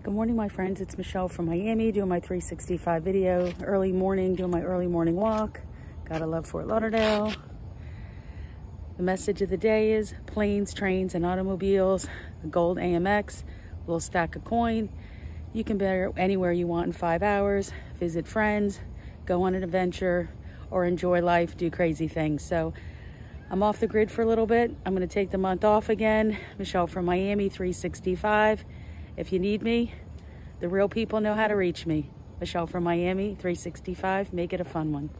Good morning, my friends. It's Michelle from Miami doing my 365 video. Early morning, doing my early morning walk. Gotta love Fort Lauderdale. The message of the day is planes, trains, and automobiles. Gold AMX, little stack of coin. You can bear anywhere you want in five hours. Visit friends, go on an adventure, or enjoy life, do crazy things. So I'm off the grid for a little bit. I'm gonna take the month off again. Michelle from Miami 365. If you need me, the real people know how to reach me. Michelle from Miami 365. Make it a fun one.